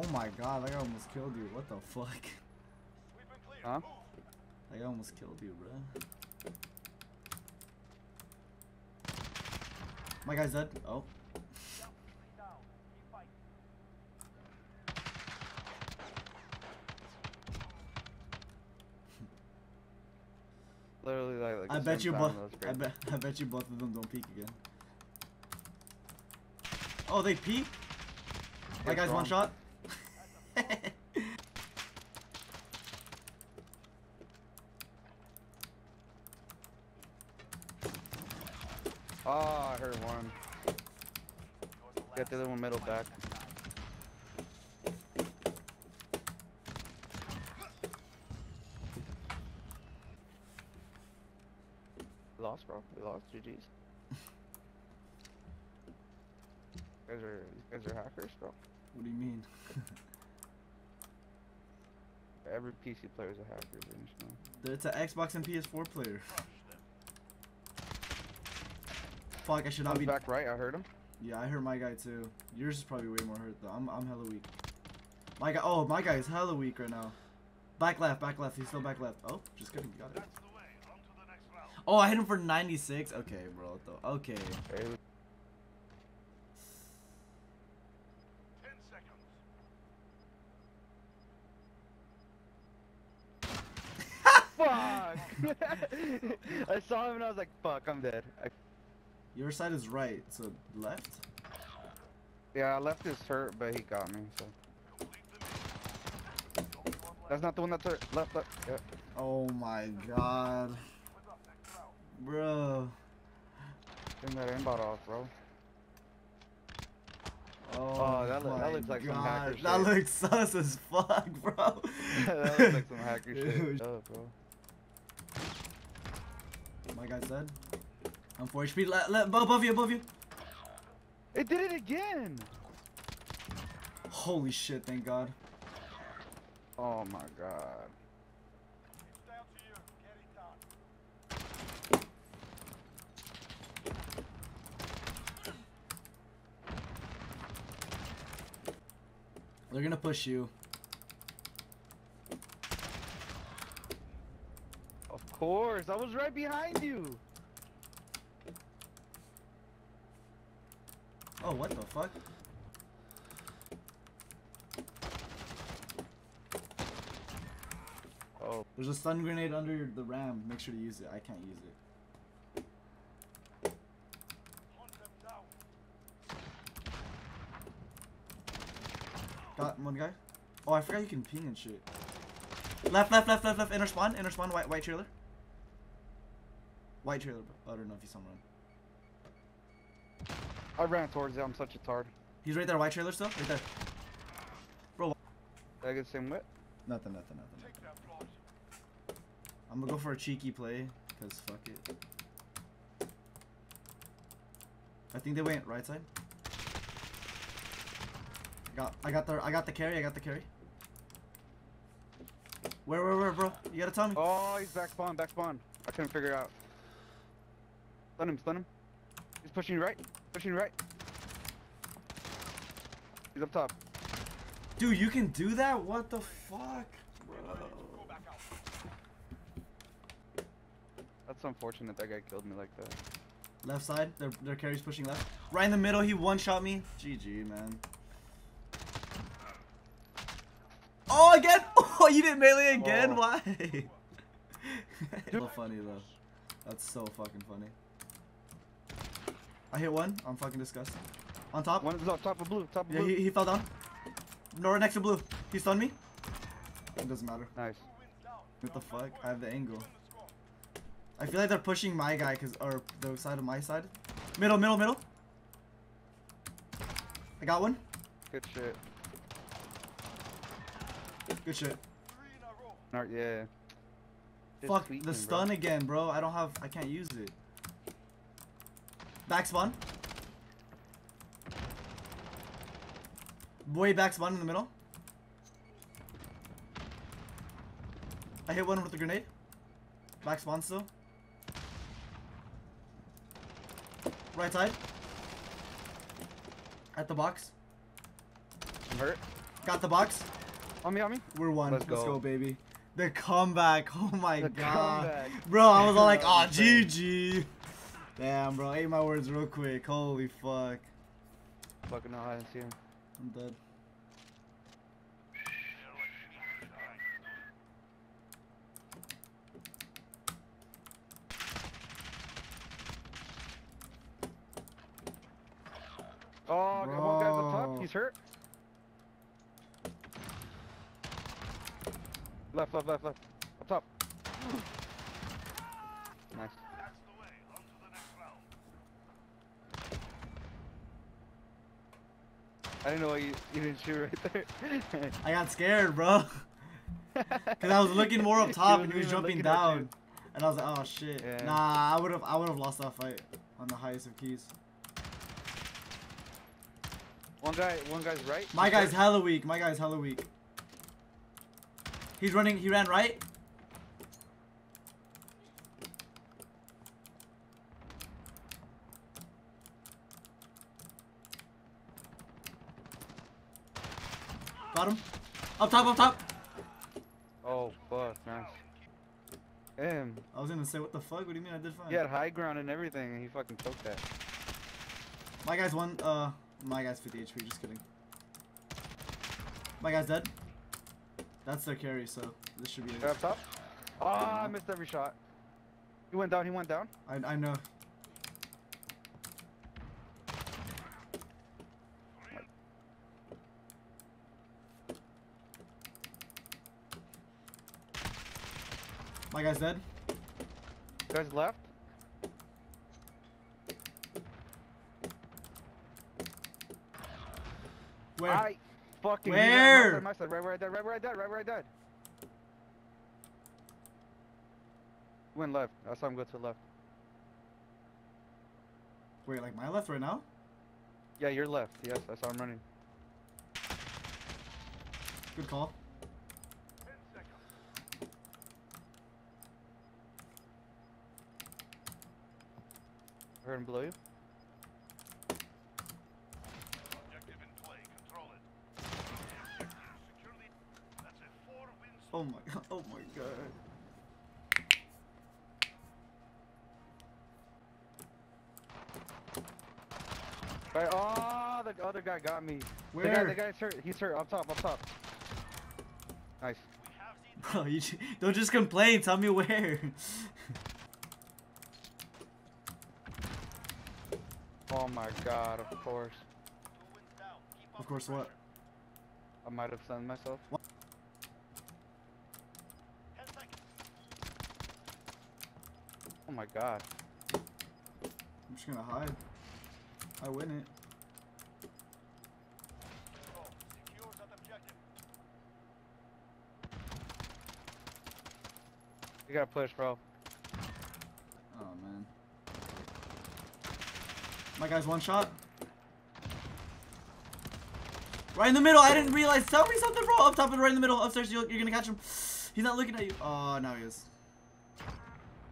Oh my god, that guy almost killed you. What the fuck? Huh? That guy almost killed you, bro. My guy's dead. Oh. Literally like. like I bet you both. I bet. I bet you both of them don't peek again. Oh, they peek. My Guess guy's one shot. Oh, I heard one. Got the other one middle back. We lost, bro. We lost. GG's. You guys are these guys are hackers, bro. what do you mean? Every PC player is a hacker, you know. It's an Xbox and PS4 player. Fuck, I should not be. back right. I heard him. Yeah, I heard my guy too. Yours is probably way more hurt though. I'm I'm hella weak. My guy. Oh, my guy is hella weak right now. Back left, back left. He's still back left. Oh, just kidding. Got it. Oh, I hit him for 96. Okay, bro. Though. Okay. Hey, Fuck! I saw him and I was like, fuck, I'm dead. I, Your side is right, so left. yeah, I left his hurt, but he got me, so. That's not the one that's hurt. Left, left. Yeah. Oh my god, bro. Turn that aimbot off, bro. Oh, Oh, that look- that looks like some hacker God, That looks sus as fuck, bro. that looks like some hacker shit. Oh, bro. My guy's dead. I'm 4 HP. Let, let, above you, above you. It did it again! Holy shit, thank god. Oh my god. They're gonna push you. Of course, I was right behind you. Oh, what the fuck? Oh, There's a stun grenade under the ram. Make sure to use it. I can't use it. Got one guy. Oh, I forgot you can ping and shit. Left, left, left, left, left. Inner spawn, inner spawn. White, white trailer. White trailer. I don't know if you he's somewhere. I ran towards it. I'm such a tard. He's right there. White trailer still. Right there. Did I get the same whip? Nothing, nothing, nothing. I'm gonna go for a cheeky play, cause fuck it. I think they went right side. Got, I got the, I got the carry, I got the carry. Where, where, where, bro? You gotta tell me. Oh, he's back spawn, back spawn. I couldn't figure it out. Stun him, stun him. He's pushing you right, pushing right. He's up top. Dude, you can do that? What the fuck, bro? That's unfortunate that guy killed me like that. Left side, their, their carry's pushing left. Right in the middle, he one shot me. GG, man. Oh, again? Oh, you did melee again? Oh. Why? so funny though. That's so fucking funny. I hit one. I'm fucking disgusted. On top. One is up top of blue, top of Yeah, blue. he, he fell down. No, right next to blue. He stunned me. It doesn't matter. Nice. What the fuck? I have the angle. I feel like they're pushing my guy, cause or the side of my side. Middle, middle, middle. I got one. Good shit. Good shit. Not yeah. Just Fuck the bro. stun again, bro. I don't have. I can't use it. Back spawn. Boy, back spawn in the middle. I hit one with the grenade. Back spawn still. Right side. At the box. I'm hurt. Got the box. On me, on me. We're one. Let's Let's, go. go. baby. The comeback. Oh my The god. comeback. Bro, I was all like, That oh. GG. Damn, bro. Ate my words real quick. Holy fuck. Fucking know, I didn't see him. I'm dead. Oh, got one guy's up top. He's hurt. Left, left, left, left. Up top. Nice. I didn't know you, you didn't shoot right there. I got scared, bro. Cause I was looking more up top and he was jumping down, and I was like, oh shit. Yeah. Nah, I would have, I would have lost that fight on the highest of keys. one guy, one guy's right. My guy's hella weak. My guy's hella weak. He's running. He ran right. Got him. Up top, up top. Oh fuck, nice. Damn, I was gonna say, what the fuck? What do you mean I did fine? he had high ground and everything, and he fucking choked that. My guy's one. Uh, my guy's 50 HP. Just kidding. My guy's dead. That's their carry, so this should be it. up top. Oh, I missed every shot. He went down. He went down. I, I know. My guy's dead. Guys left. Where? I fucking. Where? My side, my side, right where I died. Right where I died. Right where I died. Went left. I saw him go to the left. Wait, like my left right now? Yeah, you're left. Yes, I saw him running. Good call. Heard him below you. Oh my god. Oh my god. Right. Oh, the other guy got me. The guy, Where? the guy's hurt. He's hurt. Up top. Up top. Nice. Bro, oh, you don't just complain. Tell me where. Oh my god. Of course. of course, what? I might have stunned myself. Oh my god. I'm just gonna hide. I win it. You gotta push, bro. Oh man. My guy's one shot. Right in the middle. I didn't realize. Tell me something, bro. Up top and right in the middle. Upstairs. You're, you're gonna catch him. He's not looking at you. Oh, now he is.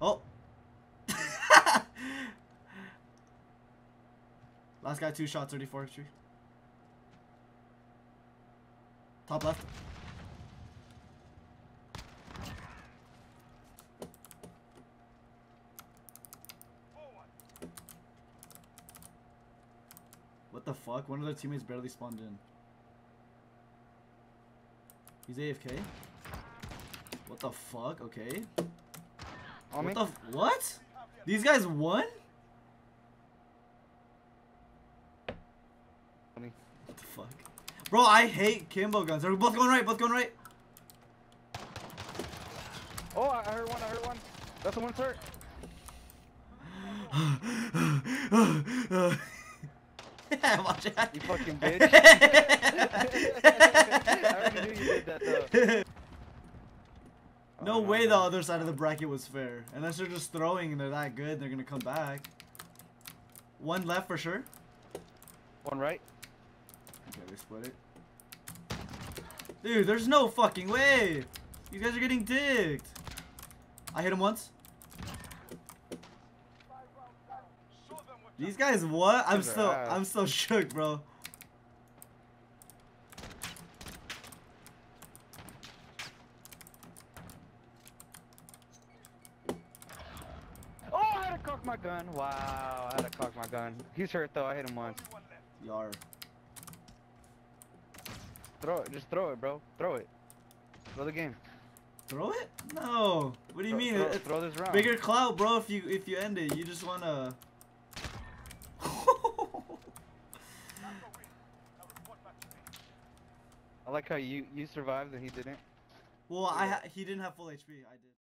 Oh. Last guy, two shots, 34 HP. Top left. What the fuck? One of their teammates barely spawned in. He's AFK? What the fuck? Okay. On me? What the f- what? These guys won? On me. What the fuck? Bro, I hate Kimbo guns. Are we both going right? Both going right? Oh, I heard one. I heard one. That's the one hurt. Watch it. You fucking bitch. I already knew you did that though. No Oh, way no. the other side of the bracket was fair. Unless they're just throwing and they're that good, they're gonna come back. One left for sure. One right. Okay, they split it. Dude, there's no fucking way. You guys are getting dicked. I hit him once. These guys what? I'm Those still I'm still shook, bro. Oh, I had to cock my gun. Wow, I had to cock my gun. He's hurt though. I hit him once. Yar. Throw it. Just throw it, bro. Throw it. Throw the game. Throw it? No. What do you throw, mean? Throw, throw this round. Bigger clout, bro. If you if you end it, you just wanna. I like how you you survived and he didn't. well, I ha- he didn't have full HP. I did.